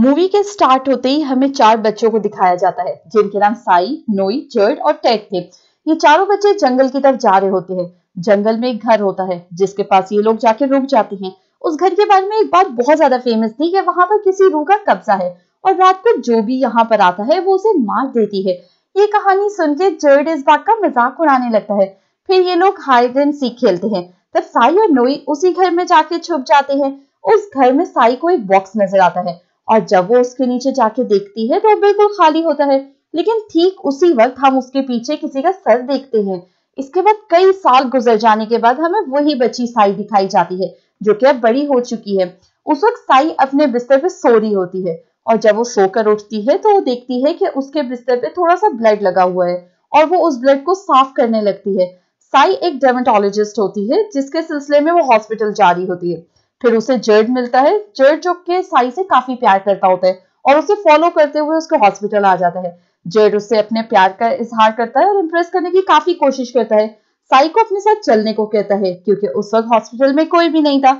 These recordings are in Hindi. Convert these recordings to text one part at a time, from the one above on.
मूवी के स्टार्ट होते ही हमें चार बच्चों को दिखाया जाता है, जिनके नाम साई, नोई, जर्ड और टेड थे। ये चारों बच्चे जंगल की तरफ़ जा रहे होते हैं। जंगल में एक घर होता है, जिसके पास ये लोग जाके रुक जाते हैं। उस घर के बारे में एक बात बहुत ज़्यादा फ़ेमस थी कि वहाँ पर किसी रूह का कब्जा है, और रात को जो भी यहाँ पर आता है, वो उसे मार देती है। ये कहानी सुन के जर्ड इस बात का मज़ाक उड़ाने लगता है। फिर ये लोग हाइड एंड सीख खेलते हैं। तब साई और नोई उसी घर में जाके छुप जाते हैं। उस घर में साई को एक बॉक्स नज़र आता है। और जब वो उसके नीचे जाके देखती है तो बिल्कुल खाली होता है। लेकिन ठीक उसी वक्त हम उसके पीछे किसी का सर देखते हैं। इसके बाद कई साल गुजर जाने के बाद हमें वही बच्ची साई दिखाई जाती है, जो कि अब बड़ी हो चुकी है। उस वक्त साई अपने बिस्तर पे सो रही होती है और जब वो सोकर उठती है तो वो देखती है कि उसके बिस्तर पे थोड़ा सा ब्लड लगा हुआ है और वो उस ब्लड को साफ़ करने लगती है। साई एक डर्मेटोलॉजिस्ट होती है, जिसके सिलसिले में वो हॉस्पिटल जा रही होती है। फिर उसे जर्ड मिलता है। जर्ड जो के साई से काफ़ी प्यार करता होता है और उसे फॉलो करते हुए उसके हॉस्पिटल आ जाता है। जर्ड उससे अपने प्यार का इजहार करता है और इम्प्रेस करने की काफ़ी कोशिश करता है। साई को अपने साथ चलने को कहता है, क्योंकि उस वक्त हॉस्पिटल में कोई भी नहीं था।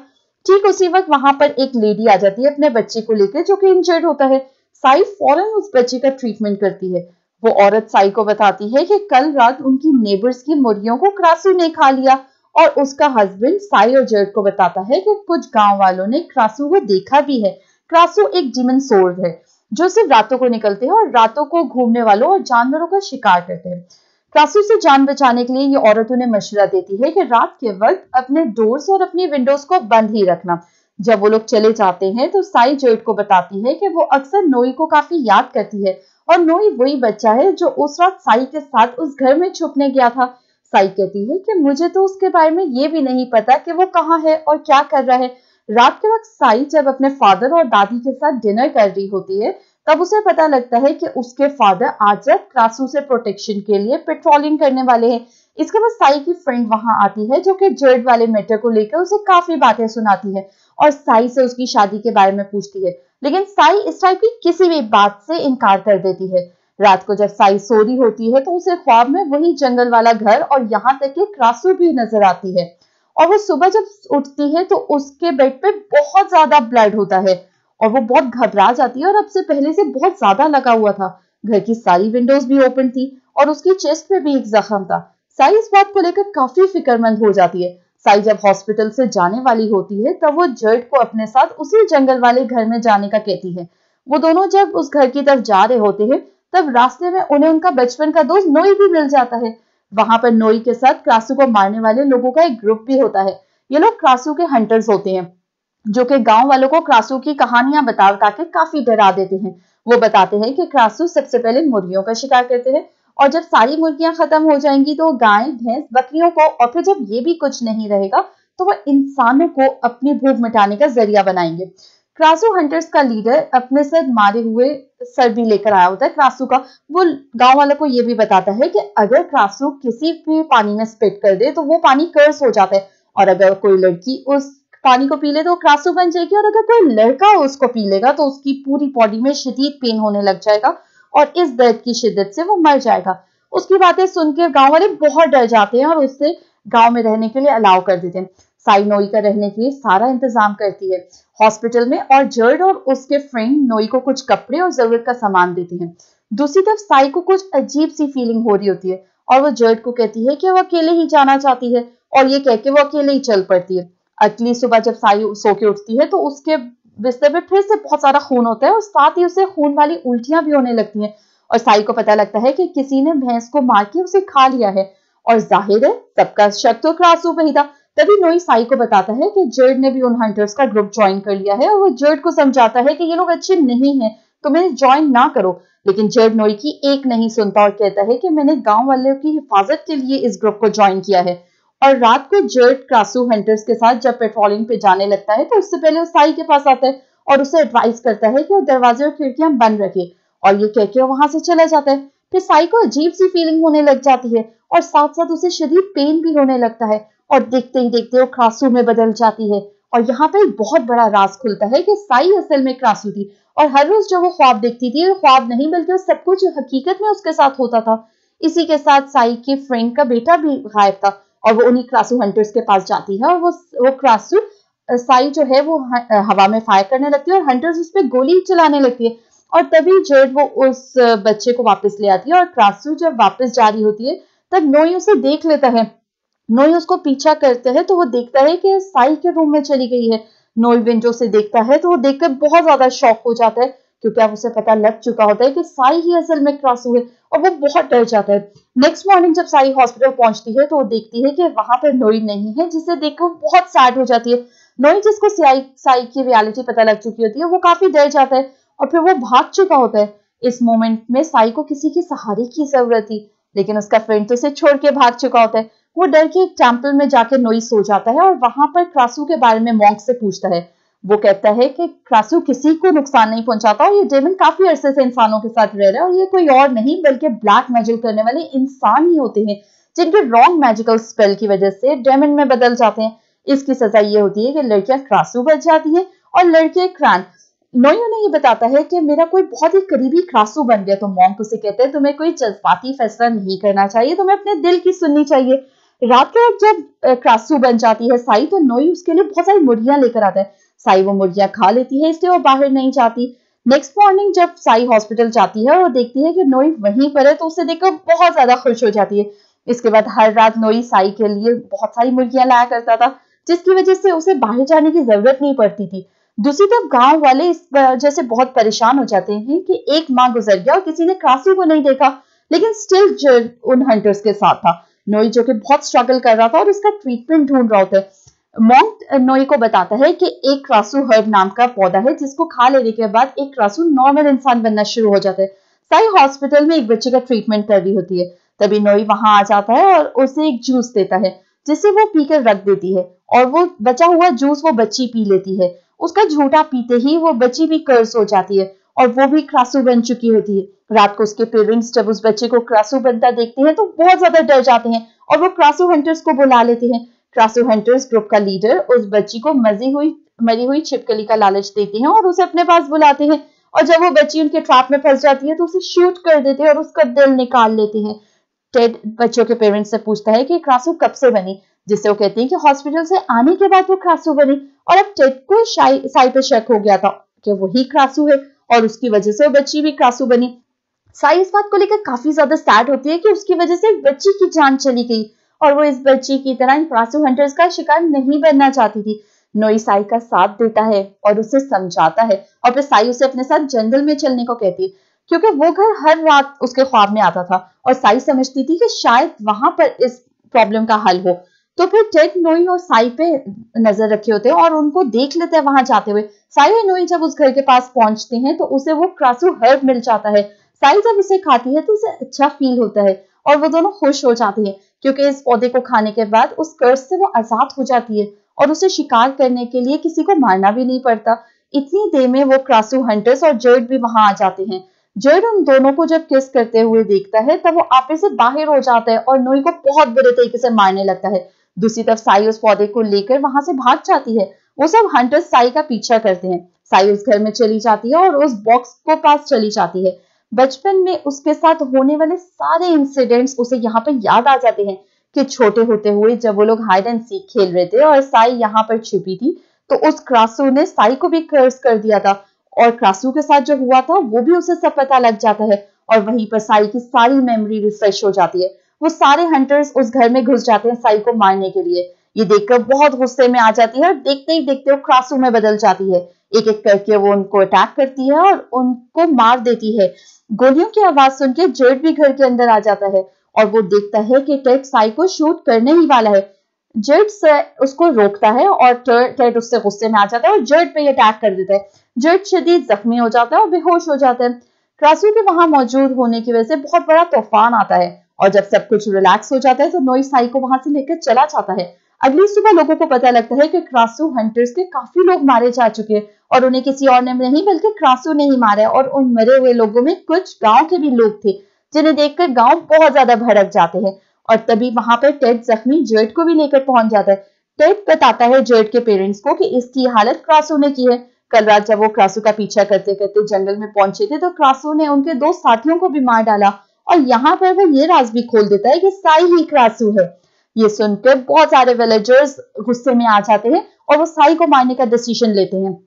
ठीक उसी वक्त वहाँ पर एक लेडी आ जाती है अपने बच्चे को लेकर, जो कि इंजर्ड होता है। साई फ़ौरन उस बच्चे का ट्रीटमेंट करती है। वो औरत साई को बताती है कि कल रात उनकी नेबर्स की मुर्गियों को क्रासू ने खा लिया। और उसका हस्बैंड और जर्ड को बताता है कि कुछ गाँव वालों ने क्रासू को देखा भी है। क्रासू एक डिमन सोर्ड है, जो सिर्फ़ रातों को निकलते हैं और रातों को घूमने वालों और जानवरों का शिकार करते हैं। क्रासू से जान बचाने के लिए ये औरत उन्हें मशवरा देती है कि रात के वक्त अपने डोर्स और अपनी विंडोज़ को बंद ही रखना। जब वो लोग चले जाते हैं तो साई जर्ड को बताती है कि वो अक्सर नोई को काफ़ी याद करती है। और नोई वही बच्चा है जो उस रात साई के साथ उस घर में छुपने गया था। साई कहती है कि मुझे तो उसके बारे में ये भी नहीं पता कि वो कहाँ है और क्या कर रहा है। रात के वक्त साई जब अपने फादर और दादी के साथ डिनर कर रही होती है, तब उसे पता लगता है कि उसके फादर आज रात क्रासू से प्रोटेक्शन के लिए पेट्रोलिंग करने वाले हैं। इसके बाद साई की फ्रेंड वहाँ आती है जो कि जर्ड वाले मैटर को लेकर उसे काफ़ी बातें सुनाती है और साई से उसकी शादी के बारे में पूछती है। लेकिन साई इस टाइप की किसी भी बात से इनकार कर देती है। रात को जब साई सोरी होती है तो उसे ख्वाब में वही जंगल वाला घर और यहाँ तक कि क्रासू भी नज़र आती है। और वो सुबह जब उठती है तो उसके बेड पे बहुत ज़्यादा ब्लड होता है और वो बहुत घबरा जाती है और अब से पहले से बहुत ज़्यादा लगा हुआ था। घर की सारी विंडोज़ भी ओपन थी और उसकी चेस्ट पे भी एक जख्म था। साई इस बात को लेकर काफ़ी फिक्रमंद हो जाती है। साई जब हॉस्पिटल से जाने वाली होती है, तब वो जर्ट को अपने साथ उसी जंगल वाले घर में जाने का कहती है। वो दोनों जब उस घर की तरफ़ जा रहे होते हैं तब रास्ते में उन्हें उनका बचपन का दोस्त नोई भी मिल जाता है। वहाँ पर नोई के साथ क्रासू को मारने वाले लोगों का एक ग्रुप भी होता है। ये लोग क्रासू के हंटर्स होते हैं, जो कि गाँव वालों को क्रासू की कहानियाँ बता बता के काफ़ी डरा देते हैं। वो बताते हैं कि क्रासू सबसे पहले मुर्गियों का शिकार करते हैं और जब सारी मुर्गियाँ खत्म हो जाएँगी तो गाय, भैंस, बकरियों को और फिर जब ये भी कुछ नहीं रहेगा तो वह इंसानों को अपनी भूख मिटाने का ज़रिया बनाएँगे। क्रासू हंटर्स का लीडर अपने साथ मारे हुए सर भी लेकर आया होता है क्रासू का। वो गाँव वालों को ये भी बताता है कि अगर क्रासू किसी भी पानी में स्पिट कर दे तो वो पानी कर्स हो जाता है। और अगर कोई लड़की उस पानी को पी ले तो क्रासू बन जाएगी। और अगर कोई लड़का उसको पी लेगा तो उसकी पूरी बॉडी में शदीद पेन होने लग जाएगा। और इस दर्द की शिद्दत से वो मर जाएगा। उसकी बातें सुनकर गाँव वाले बहुत डर जाते हैं और उससे गाँव में रहने के लिए अलाउ कर देते हैं। साई नोई का रहने के लिए सारा इंतज़ाम करती है। हॉस्पिटल में और जर्ड और उसके फ्रेंड नोई को कुछ कपड़े और ज़रूरत का सामान देती हैं। दूसरी तरफ़ साई को कुछ अजीब सी फीलिंग हो रही होती है और वो जर्ड को कहती है कि वो अकेले ही जाना चाहती है और ये कह के वो अकेले ही चल पड़ती है। अगली सुबह जब साई सो के उठती है तो उसके बिस्तर में फिर से बहुत सारा खून होता है और साथ ही उसे खून वाली उल्टियाँ भी होने लगती हैं और साई को पता लगता है कि किसी ने भैंस को मार के उसे खा लिया है और ज़ाहिर है सबका शक तो क्रासू पे ही था। तभी नोई साई को बताता है कि जर्ड ने भी उन हंटर्स का ग्रुप ज्वाइन कर लिया है और वो जर्ड को समझाता है कि ये लोग अच्छे नहीं हैं तो मैंने ज्वाइन ना करो। लेकिन जर्ड नोई की एक नहीं सुनता और कहता है कि मैंने गाँव वालों की हिफाजत के लिए इस ग्रुप को ज्वाइन किया है। और रात को जर्ड क्रासू हंटर्स के साथ जब पेट्रोलिंग पे जाने लगता है तो उससे पहले वो साई के पास आता है और उसे एडवाइस करता है कि वो दरवाजे और खिड़कियाँ बंद रखे और ये कह के वहाँ से चला जाता है। फिर साई को अजीब सी फीलिंग होने लग जाती है और साथ साथ उसे शरीर पेन भी होने लगता है। और देखते ही देखते वो क्रासू में बदल जाती है। और यहाँ पे एक बहुत बड़ा राज खुलता है कि साई असल में क्रासू थी। और हर रोज जब वो ख्वाब देखती थी ख्वाब नहीं बल्कि सब कुछ हकीकत में उसके साथ होता था। इसी के साथ साई के फ्रेंड का बेटा भी गायब था और वो उन्हीं क्रासू हंटर्स के पास जाती है और वो वो क्रासू साई जो है वो हवा में फायर करने लगती है और हंटर्स उस पर गोली चलाने लगती है। और तभी जेड वो उस बच्चे को वापस ले आती है और क्रासू जब वापस जा रही होती है, तब नोई उसे देख लेता है नोई उसको पीछा करते हैं तो वो देखता है कि साई के रूम में चली गई है। नोई विंडो से देखता है तो वो देखकर बहुत ज़्यादा शौक हो जाता है, क्योंकि अब उसे पता लग चुका होता है कि साई ही असल में क्रॉस हुए, और वो बहुत डर जाता है। नेक्स्ट मॉर्निंग जब साई हॉस्पिटल पहुँचती है तो वो देखती है कि वहाँ पर नोई नहीं है, जिसे देखकर वो बहुत सैड हो जाती है। नोई जिसको साई साई की रियलिटी पता लग चुकी होती है, वो काफ़ी डर जाता है, और फिर वो भाग चुका होता है। इस मोमेंट में साई को किसी के सहारे की ज़रूरत थी, लेकिन उसका फ्रेंड तो उसे छोड़ के भाग चुका होता है। वो डर के एक टेंपल में जाकर नोई सो जाता है और वहाँ पर क्रासू के बारे में मॉन्क से पूछता है। वो कहता है कि क्रासू किसी को नुकसान नहीं पहुंचाता और ये डेमन काफ़ी अरसे से इंसानों के साथ रह रहा है और ये कोई और नहीं, बल्कि ब्लैक मैजिक करने वाले इंसान ही होते हैं, जिनके रॉन्ग मैजिकल स्पेल की वजह से डेमन में बदल जाते हैं। इसकी सजा ये होती है कि लड़कियाँ क्रासू बच जाती है और लड़के क्रैन। नोयो ने ये बताता है कि मेरा कोई बहुत ही करीबी क्रासू बन गया तो मॉन्क उसे कहते हैं, तुम्हें कोई जज्बाती फैसला नहीं करना चाहिए, तुम्हें अपने दिल की सुननी चाहिए। रात के जब क्रासू बन जाती है साई तो नोई उसके लिए बहुत सारी मुर्गियाँ लेकर आता है। साई वो मुर्गियाँ खा लेती है, इसलिए वो बाहर नहीं जाती। नेक्स्ट मॉर्निंग जब साई हॉस्पिटल जाती है और देखती है कि नोई वहीं पर है तो उसे देखकर बहुत ज़्यादा खुश हो जाती है। इसके बाद हर रात नोई साई के लिए बहुत सारी मुर्गियाँ लाया करता था, जिसकी वजह से उसे बाहर जाने की ज़रूरत नहीं पड़ती थी। दूसरी तरफ़ गाँव वाले इस वजह से बहुत परेशान हो जाते हैं कि एक माँ गुजर गया और किसी ने क्रासू को नहीं देखा, लेकिन स्टिल उन हंटर्स के साथ था। नोई जो कि बहुत स्ट्रगल कर रहा था और इसका ट्रीटमेंट ढूंढ रहा होता है। मॉन्क नोई को बताता है कि एक क्रासू हर्ब नाम का पौधा है जिसको खा लेने के बाद एक क्रासू नॉर्मल इंसान बनना शुरू हो जाता है। साई हॉस्पिटल में एक बच्चे का ट्रीटमेंट कर रही होती है। तभी नोई वहाँ आ जाता है और उसे एक जूस देता है, जिसे वो पीकर रख देती है और वो बचा हुआ जूस वो बच्ची पी लेती है। उसका झूठा पीते ही वो बच्ची भी कर्ज हो जाती है। और वो भी क्रासू बन चुकी होती है। रात को उसके पेरेंट्स जब उस बच्चे को क्रासू बनता देखते हैं तो बहुत ज़्यादा डर जाते हैं और वो क्रासू हंटर्स को बुला लेते हैं। क्रासू हंटर्स ग्रुप का लीडर उस बच्ची को मजी हुई, मरी हुई छिपकली का लालच देते हैं और उसे अपने पास बुलाते हैं। और जब वो बच्ची उनके ट्रैप में फंस जाती है तो उसे शूट कर देते हैं और उसका दिल निकाल लेते हैं। टेड बच्चों के पेरेंट्स से पूछता है कि क्रासू कब से बनी, जिससे वो कहती है कि हॉस्पिटल से आने के बाद वो क्रासू बनी। और अब टेड को साई पे शक हो गया था कि वही क्रासू है। और उसकी वजह से वो बच्ची भी क्रासू बनी। साई, इस बात को लेकर काफ़ी ज़्यादा सैड होती है कि उसकी वजह से बच्ची की जान चली गई और वो इस बच्ची की तरह इन क्रासू हंटर्स का शिकार नहीं बनना चाहती थी। नोई साई का साथ देता है और उसे समझाता है और फिर साई उसे अपने साथ जंगल में चलने को कहती है, क्योंकि वो घर हर रात उसके ख्वाब में आता था और साई समझती थी कि शायद वहाँ पर इस प्रॉब्लम का हल हो। तो फिर टेक नोई और साई पे नज़र रखे होते हैं और उनको देख लेते हैं वहाँ जाते हुए। साई और नोई जब उस घर के पास पहुँचते हैं तो उसे वो क्रासू हर्ब मिल जाता है। साई जब उसे खाती है तो उसे अच्छा फील होता है और वो दोनों खुश हो जाती है क्योंकि इस पौधे को खाने के बाद उस कर्ज से वो आज़ाद हो जाती है और उसे शिकार करने के लिए किसी को मारना भी नहीं पड़ता। इतनी देर में वो क्रासू हंटर्स और जर्ड भी वहाँ आ जाते हैं। जर्ड उन दोनों को जब किस करते हुए देखता है तब वो आपे से बाहर हो जाता है और नोई को बहुत बुरे तरीके से मारने लगता है। दूसरी तरफ़ साई उस पौधे को लेकर वहाँ से भाग जाती है। वो सब हंटर्स साई का पीछा करते हैं। साई उस घर में चली जाती है और उस बॉक्स को पास चली जाती है। बचपन में उसके साथ होने वाले सारे इंसिडेंट्स उसे यहाँ पर याद आ जाते हैं कि छोटे होते हुए जब वो लोग हाइड एंड सीख खेल रहे थे और साई यहाँ पर छिपी थी तो उस क्रासू ने साई को भी कर्स कर दिया था। और क्रासू के साथ जो हुआ था, वो भी उसे सब पता लग जाता है और वहीं पर साई की सारी मेमोरी रिफ्रेश हो जाती है। वो सारे हंटर्स उस घर में घुस जाते हैं साई को मारने के लिए। ये देखकर बहुत गुस्से में आ जाती है और देखते ही देखते वो क्रासू में बदल जाती है। एक एक करके वो उनको अटैक करती है और उनको मार देती है। गोलियों की आवाज़ सुन के जेड भी घर के अंदर आ जाता है और वो देखता है कि टेट साई को शूट करने ही वाला है। जेड से उसको रोकता है और टेट उससे गुस्से में आ जाता है और जेड पे अटैक कर देता है। जेड शदीद जख्मी हो जाता है और बेहोश हो जाता है। क्रासू के वहाँ मौजूद होने की वजह से बहुत बड़ा तूफ़ान आता है। और जब सब कुछ रिलैक्स हो जाता है तो नोई साई को वहाँ से लेकर चला जाता है। अगली सुबह लोगों को पता लगता है कि क्रासू हंटर्स के काफ़ी लोग मारे जा चुके हैं और उन्हें किसी और ने नहीं, बल्कि क्रासू ने ही मारा और उन मरे हुए लोगों में कुछ गाँव के भी लोग थे, जिन्हें देखकर गाँव बहुत ज़्यादा भड़क जाते हैं। और तभी वहाँ पर टेड जख्मी जेड को भी लेकर पहुँच जाता है। टेड बताता है जेड के पेरेंट्स को कि इसकी हालत क्रासू ने की है। कल रात जब वो क्रासू का पीछा करते करते जंगल में पहुँचे थे तो क्रासू ने उनके दो साथियों को भी मार डाला। और यहाँ पर वो ये राज भी खोल देता है कि साई ही क्रासू है। ये सुनकर बहुत सारे विलेजर्स गुस्से में आ जाते हैं और वो साई को मारने का डिसीज़न लेते हैं।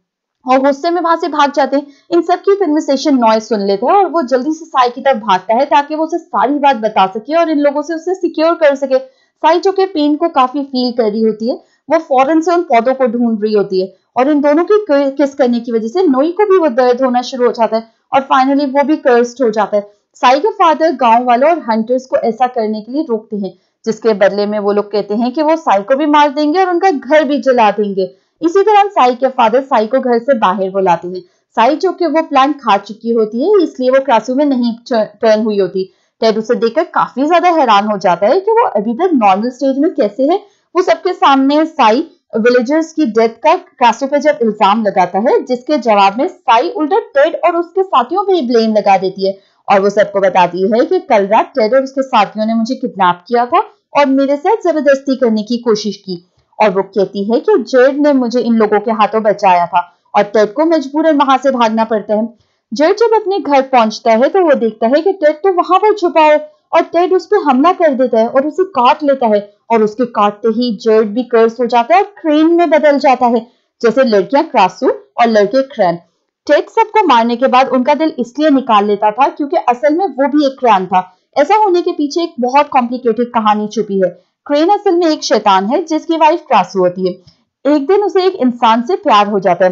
और गुस्से में वहाँ से भाग जाते हैं। इन सब की कन्वर्सेशन नॉइस सुन लेते हैं और वो जल्दी से साई की तरफ़ भागता है ताकि वो उसे सारी बात बता सके और इन लोगों से उसे सिक्योर कर सके। साई जो के पेन को काफ़ी फील कर रही होती है, वो फ़ौरन से उन पौधों को ढूंढ रही होती है। और इन दोनों की किस करने की वजह से नोई को भी वो दर्द होना शुरू हो जाता है और फाइनली वो भी कर्स्ड हो जाता है। साई के फादर गाँव वालों और हंटर्स को ऐसा करने के लिए रोकते हैं, जिसके बदले में वो लोग कहते हैं कि वो साई को भी मार देंगे और उनका घर भी जला देंगे। इसी तरह साई के फादर साई को घर से बाहर बुलाते हैं। साई जो कि वो प्लान खा चुकी होती है, इसलिए वो क्रासू में नहीं टर्न हुई होती। टेड उसे देखकर काफ़ी ज़्यादा हैरान हो जाता है कि वो अभी तक नॉर्मल स्टेज में कैसे है। वो सबके सामने साई विलेजर्स की डेथ का क्रासो पे जब इल्ज़ाम लगाता है, जिसके जवाब में साई उल्टा टेड और उसके साथियों पे ब्लेम लगा देती है। और वो सबको बताती है कि कल रात टेड और उसके साथियों ने मुझे किडनैप किया था और मेरे साथ ज़बरदस्ती करने की कोशिश की। और वो कहती है कि जेड ने मुझे इन लोगों के हाथों बचाया था और टेड को मजबूरन वहाँ से भागना पड़ता है। जेड जब अपने घर पहुँचता है तो वो देखता है कि टेड तो वहाँ पर छुपा है और टेड उस पर हमला कर देता है और उसे काट लेता है और उसके काटते ही जेड भी कर्स हो जाता है और क्रेन में बदल जाता है। जैसे लड़कियाँ क्रासू और लड़के क्रैन। टेड सबको मारने के बाद उनका दिल इसलिए निकाल लेता था क्योंकि असल में वो भी एक क्रैन था। ऐसा होने के पीछे एक बहुत कॉम्प्लिकेटेड कहानी छुपी है। क्रेन असल में एक शैतान है, जिसकी वाइफ क्रासू होती है। एक दिन उसे एक इंसान से प्यार हो जाता है।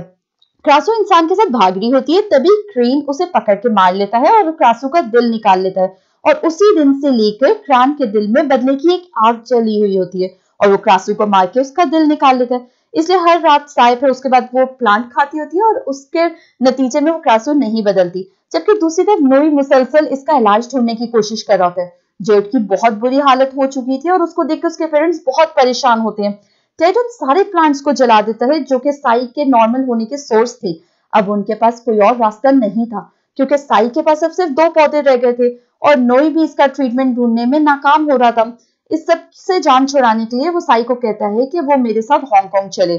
क्रासू इंसान के साथ भाग रही होती है, तभी क्रेन उसे पकड़ के मार लेता है और क्रासू का दिल निकाल लेता है। और उसी दिन से लेकर क्रान के दिल में बदले की एक आग चली हुई होती है और वो क्रासू को मार के उसका दिल निकाल लेता है। इसलिए हर रात साय फिर उसके बाद वो प्लांट खाती होती है और उसके नतीजे में वो क्रासू नहीं बदलती। जबकि दूसरी तरफ़ नोई मुसलसल इसका इलाज ढूँढने की कोशिश कर रहा होता है। की बहुत बुरी हालत हो चुकी थी और उसको देखकर उसके पेरेंट्स बहुत परेशान होते हैं। टेड उन सारे प्लांट्स को जला देता है जो कि साई के नॉर्मल होने के सोर्स थे। अब उनके पास कोई और रास्ता नहीं था, क्योंकि साई के पास अब सिर्फ़ दो पौधे रह गए थे और नोई भी इसका ट्रीटमेंट ढूँढने में नाकाम हो रहा था। इस सबसे जान छुड़ाने के लिए वो साई को कहता है कि वो मेरे साथ हांगकांग चले।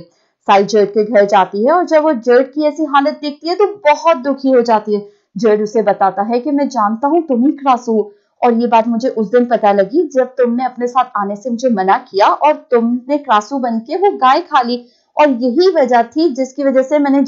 साई जर्ड के घर जाती है और जब वो जर्ड की ऐसी हालत देखती है तो बहुत दुखी हो जाती है। जर्ड उसे बताता है कि मैं जानता हूँ तुम ही क्रास हो। और ये बात मुझे उस दिन पता लगी जब तुमने अपने साथ आने से मुझे मना किया और तुमने क्रासू बन के वो गाय खा ली। और यही वजह थी जिसकी वजह से मैंने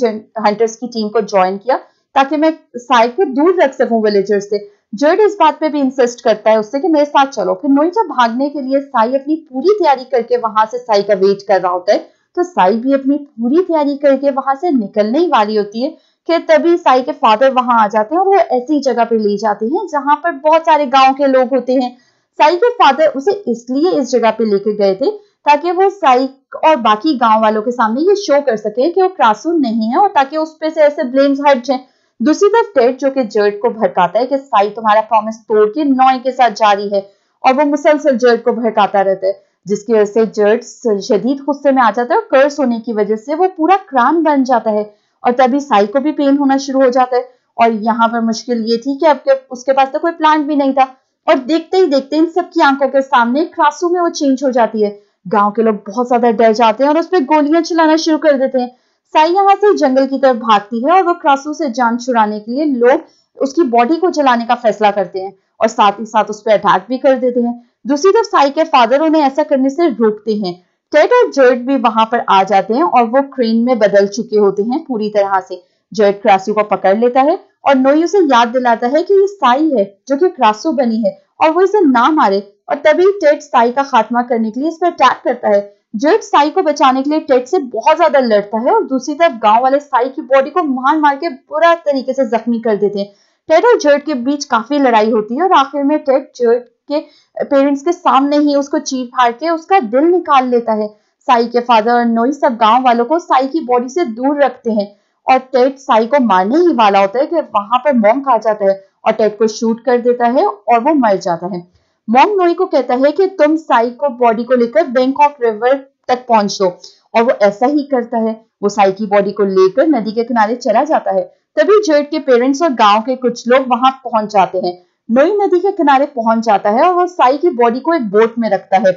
हंटर्स की टीम को ज्वाइन किया ताकि मैं साई को दूर रख सकूँ विलेजर्स से। जर्ड इस बात पे भी इंसिस्ट करता है उससे कि मेरे साथ चलो। फिर जब भागने के लिए साई अपनी पूरी तैयारी करके वहाँ से साई का वेट कर रहा होता है तो साई भी अपनी पूरी तैयारी करके वहाँ से निकलने ही वाली होती है। कि तभी साई के फादर वहाँ आ जाते हैं और वो ऐसी जगह पे ले जाते हैं जहाँ पर बहुत सारे गाँव के लोग होते हैं। साई के फादर उसे इसलिए इस जगह पे लेके गए थे ताकि वो साई और बाकी गाँव वालों के सामने ये शो कर सके कि वो क्रासून नहीं है और ताकि उस पे से ऐसे ब्लेम्स हट जाए। दूसरी तरफ़ टेड जो कि जर्ड को भड़काता है कि साई तुम्हारा प्रॉमिस तोड़ के नॉय के साथ जारी है, और वो मुसलसल जर्ड को भड़काता रहता है, जिसकी वजह से जर्ड शदीद गुस्से में आ जाता है और कर्स होने की वजह से वो पूरा क्रान बन जाता है, और तभी साई को भी पेन होना शुरू हो जाता है। और यहाँ पर मुश्किल ये थी कि अब उसके पास तो कोई प्लांट भी नहीं था, और देखते ही देखते इन सबकी आँखों के सामने क्रासू में वो चेंज हो जाती है। गाँव के लोग बहुत ज़्यादा डर जाते हैं और उस पर गोलियाँ चलाना शुरू कर देते हैं। साई यहाँ से जंगल की तरफ़ भागती है और वो क्रासू से जान छुड़ाने के लिए लोग उसकी बॉडी को जलाने का फैसला करते हैं और साथ ही साथ उस पर अटैक भी कर देते हैं। दूसरी तरफ़ साई के फादर उन्हें ऐसा करने से रोकते हैं। टेड और जर्ड भी वहाँ पर आ जाते हैं और वो क्रेन में बदल चुके होते हैं पूरी तरह से। जर्ड क्रासू को पकड़ लेता है और नोई उसे याद दिलाता है कि ये साई है जो कि क्रासू बनी है और वो इसे ना मारे और तभी टेड साई का खात्मा करने के लिए इस पर अटैक करता है। जर्ड साई को बचाने के लिए टेड से बहुत ज़्यादा लड़ता है और दूसरी तरफ़ गाँव वाले साई की बॉडी को मार मार के बुरा तरीके से जख्मी कर देते हैं। टेड और जर्ड के बीच काफ़ी लड़ाई होती है और आखिर में टेड जर्ड के पेरेंट्स के सामने ही उसको चीर फाड़ के उसका दिल निकाल लेता है। साई के फादर और नोई सब गाँव वालों को साई की बॉडी से दूर रखते हैं और टेड साई को मारने ही वाला होता है कि वहाँ पर मॉन्क खा जाता है और टेड को शूट कर देता है और वो मर जाता है। मॉन्क नोई को कहता है कि तुम साई को बॉडी को लेकर बैंकॉक रिवर तक पहुँच। दो और वो ऐसा ही करता है। वो साई की बॉडी को लेकर नदी के किनारे चला जाता है। तभी जेट के पेरेंट्स और गाँव के कुछ लोग वहाँ पहुँच जाते हैं। नोई नदी के किनारे पहुँच जाता है और वो साई की बॉडी को एक बोट में रखता है।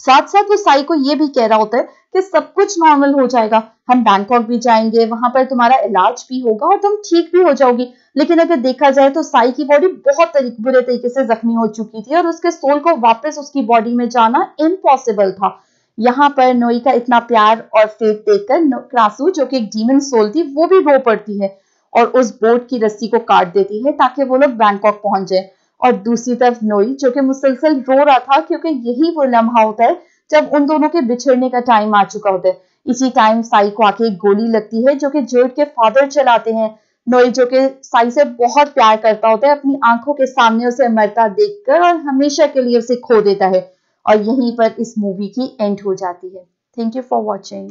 साथ साथ वो साई को ये भी कह रहा होता है कि सब कुछ नॉर्मल हो जाएगा। हम बैंकॉक भी जाएँगे, वहाँ पर तुम्हारा इलाज भी होगा और तुम ठीक भी हो जाओगी। लेकिन अगर देखा जाए तो साई की बॉडी बहुत तरीके बुरे तरीके से जख्मी हो चुकी थी और उसके सोल को वापस उसकी बॉडी में जाना इम्पॉसिबल था। यहाँ पर नोई का इतना प्यार और फेथ देखकर क्रासू, जो कि एक डीमन सोल थी, वो भी रो पड़ती है और उस बोट की रस्सी को काट देती है ताकि वो लोग बैंकॉक पहुँच जाए। और दूसरी तरफ़ नोई, जो कि मुसलसल रो रहा था क्योंकि यही वो लम्हा होता है जब उन दोनों के बिछड़ने का टाइम आ चुका होता है। इसी टाइम साई को आके एक गोली लगती है, जो कि जोड के फादर चलाते हैं। नोई, जो कि साई से बहुत प्यार करता होता है, अपनी आँखों के सामने उसे मरता देखकर और हमेशा के लिए उसे खो देता है। और यहीं पर इस मूवी की एंड हो जाती है। Thank you for watching